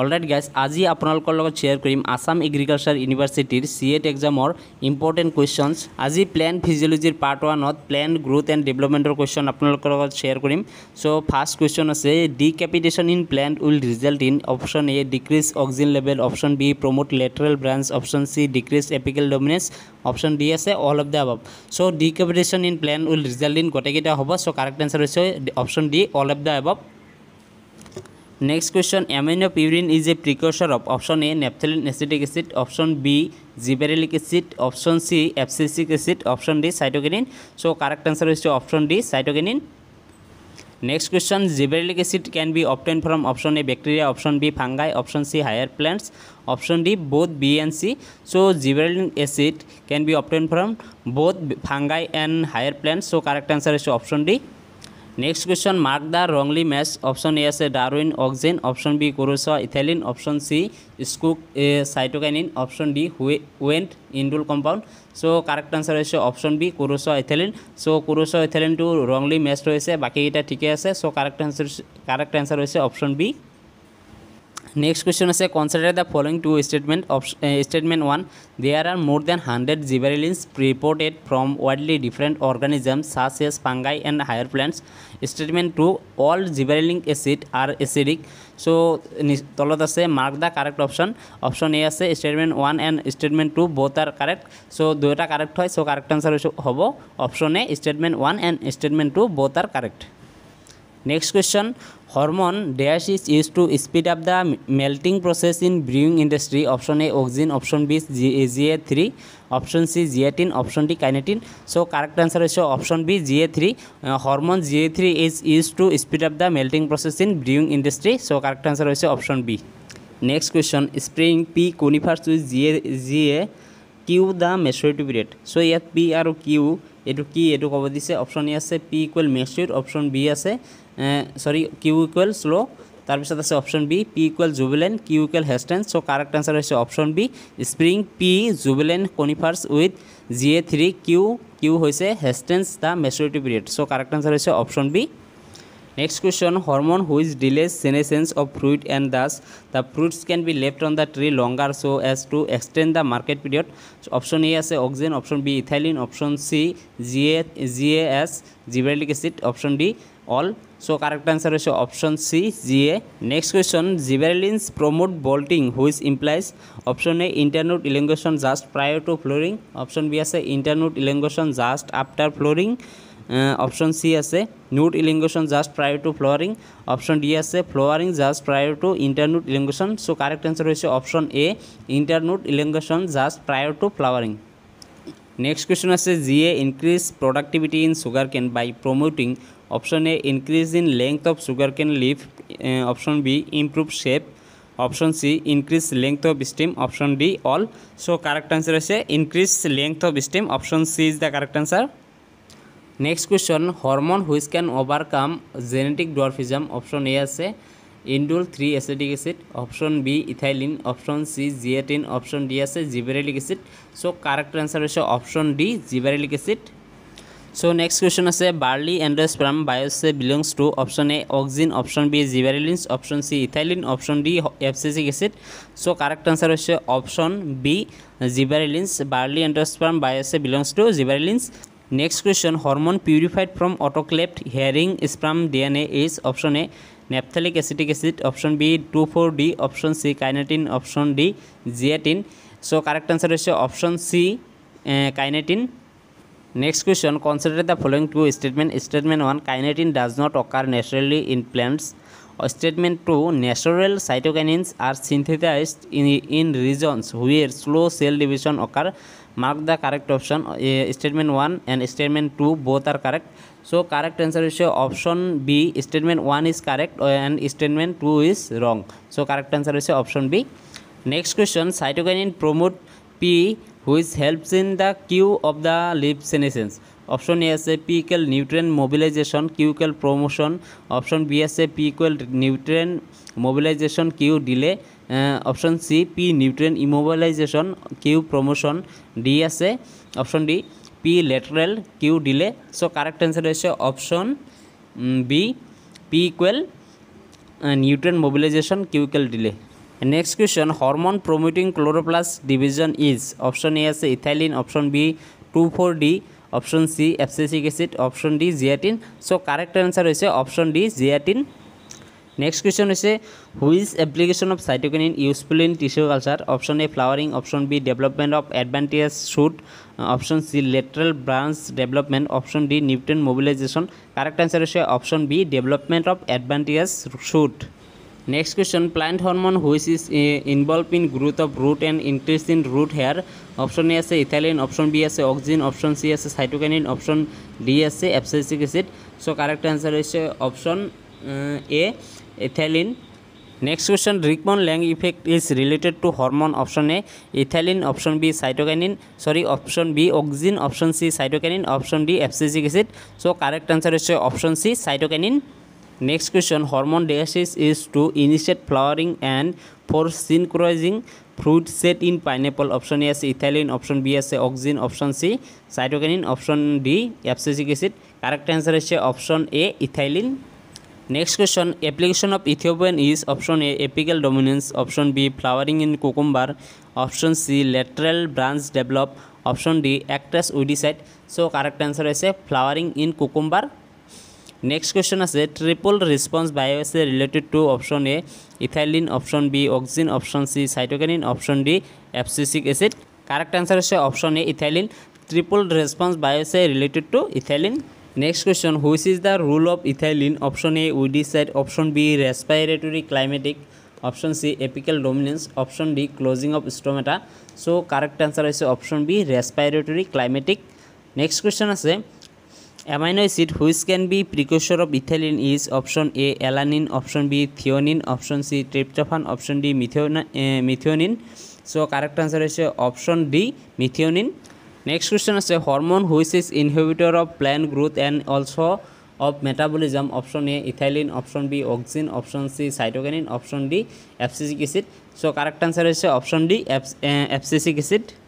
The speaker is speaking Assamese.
অলৰাইট গাইজ আজি আপোনালোকৰ লগত শ্বেয়াৰ কৰিম আছাম এগ্ৰিকালচাৰ ইউনিভাৰ্চিটিৰ চি এট এক্সামৰ ইম্পৰ্টেণ্ট কুৱেশ্যনছ আজি প্লেন ফিজিঅলজিৰ পাৰ্ট ওৱানত প্লেন গ্ৰোথ এণ্ড ডেভেলপমেণ্টৰ কুৱেশ্যন আপোনালোকৰ লগত শ্বেয়াৰ কৰিম চ' ফাৰ্ষ্ট কুৱেশ্যন আছে decapitation in plant will result in option A decrease auxin level option B promote lateral branch option C decrease apical dominance option D আছে all of the above so' decapitation in plant will result in গোটেইকেইটা হ'ব চ' কাৰেক্ট এনচাৰ হৈছে option D all of the above Next question, amine of urine is a precursor of option A, naphthalene acetic acid, option B, gibberellic acid, option C, abscisic acid, option D, cytokinin. So, correct answer is to option D, cytokinin. Next question, gibberellic acid can be obtained from option A, bacteria, option B, fungi, option C, higher plants, option D, both B and C. So, gibberellic acid can be obtained from both fungi and higher plants. So, correct answer is to option D. Next question mark the wrongly match option A আছে Darwin oxygen option B কৰোচোৱা ethylene option C Skoog এ cytokinin option D Went indole compound so' correct answer হৈছে অপশ্যন বি কৰোচোৱা ইথেলিন চ' কৰোচোৱা ইথেলিনটো ৰংলি মেচ হৈছে বাকীকেইটা ঠিকে আছে so' correct answer correct answer হৈছে অপশ্যন বি নেক্সট কুৱেশ্যন আছে consider the following two statement statement one there are are more than hundred জিবাৰিলিনছ reported from widely different organism such as fungi and higher plants statement two all জিবাৰিলিং acid are acidic so' তলত আছে mark the correct option option A আছে statement one and statement two both are correct so' দুয়োটা কাৰেক্ট হয় চ' কাৰেক্ট আনচাৰ হ'ব option A statement one and statement two both are correct Next question. Hormone dash is used to speed up the melting process in brewing industry. Option A, oxygen. Option B, GA3. Option C, GA10. Option D, kinetin. So, correct answer is option B, GA3. Uh, hormone GA3 is used to speed up the melting process in brewing industry. So, correct answer is option B. Next question. Spring P conifers with GA, GA Q the maturity period. So, here P or Q, it is key, it is option A, P equal mature, option B, sorry Q equal slow' তাৰপিছত আছে option B P equal juvenile Q equal হেষ্টেন so' correct answer হৈছে option B spring P juvenile conifers with G A three Q Q হৈছে hastens the maturity period so' correct answer হৈছে option B next question hormone which delays senescence of fruit and thus the fruits can be left on the tree longer so' as to extend the market period option A আছে oxygen option B ethylene option C G A G A S gibberellic acid option D all so' correct answer হৈছে option C GA next question gibberellins promote bolting which implies option A internode elongation just prior to flowering option B আছে internode elongation just after flowering option C আছে node elongation just prior to flowering option D আছে flowering just prior to internode elongation so' correct answer হৈছে option A internode elongation just prior to flowering next question আছে GA increase productivity in sugar can by promoting option A increase in length of sugarcane leaf option B improve shape option C increase length of stem option D all so correct answer হচ্ছে increase length of stem option C is the correct answer next question hormone which can overcome genetic dwarfism option A আছে indole three acetic acid option B ethylene option C zeatin option D আছে gibberellic acid so correct answer হচ্ছে option D gibberellic acid so next question আছে barley endosperm bioassay belongs to option A auxin option B gibberellins option C ethylene option D abscisic acid so' correct answer হৈছে option B gibberellins barley endosperm bioassay belongs to gibberellins next question hormone purified from autoclaved herring sperm D N A is option A naphthalene acetic acid option B two four D option C kinetin option D zeatin so' correct answer হৈছে option C kinetin Next question, consider the following two statements. Statement 1, kinetin does not occur naturally in plants. Statement 2, natural cytokinins are synthesized in, in regions where slow cell division occur. Mark the correct option. Uh, statement 1 and statement 2 both are correct. So correct answer is option B. Statement 1 is correct and statement 2 is wrong. So correct answer is option B. Next question, cytokinin promote P which helps in the Q of the leaf senescence option A আছে P equal nutrient mobilisation Q equal promotion option B আছে P equal nutrient mobilisation Q delay option C P nutrient immobilisation Q promotion D আছে option D P lateral Q delay so correct answer হয়েছে option B P equal nutrient mobilisation Q equal delay next question hormone promoting chloroplast division is option A আছে ethylene option B two four D option C abscisic acid option D zeatin so correct answer হয়েছে option D zeatin next question হচ্ছে which application of cytokinin useful in tissue culture option A flowering option B development of advantage shoot option C lateral branch development option D nutrient mobilisation correct answer হচ্ছে option B development of advantage shoot Next question, plant hormone which is involved in growth of root and increase in root hair. Option A is ethylene, option B is oxygen, option C is cytokinin, option D is abscisic acid. So correct answer is option uh, A, ethylene. Next question, Rickman Lang effect is related to hormone. Option A, ethylene, option B, cytokinin, sorry, option B, oxygen, option C, cytokinin, option D, abscisic acid. So correct answer is option C, cytokinin. Next question hormone diastasis is to initiate flowering and for synchronizing fruit set in pineapple option A আছে ইথাইলিন অপশন বি আছে auxin option C cytokinin option D abscisic acid correct answer হচ্ছে option A ethylene next question application of Ethiopian is option A apical dominance option B flowering in cucumber option C lateral branch develop option D অ্যাক্টাস weedicide so correct answer হয়েছে flowering in cucumber next question আছে triple response bioassay related to option A ethylene option B auxin option C cytokinin option D abscisic acid correct answer হচ্ছে option A ethylene triple response bioassay related to ethylene next question which is the rule of ethylene option A weedicide option B respiratory climatic option C apical dominance option D closing of stomata so correct answer হচ্ছে option B respiratory climatic next question আছে amino acid which can be precursor of ethylene is option A alanine option B threonine option C tryptophan option D methionine so correct answer হচ্ছে option D methionine next question আছে hormone which is inhibitor of plant growth and also of metabolism option A ethylene option B auxin option C cytokinin option D abscisic acid so correct answer হচ্ছে অপশন ডি অ্যাপসিসিক এসিড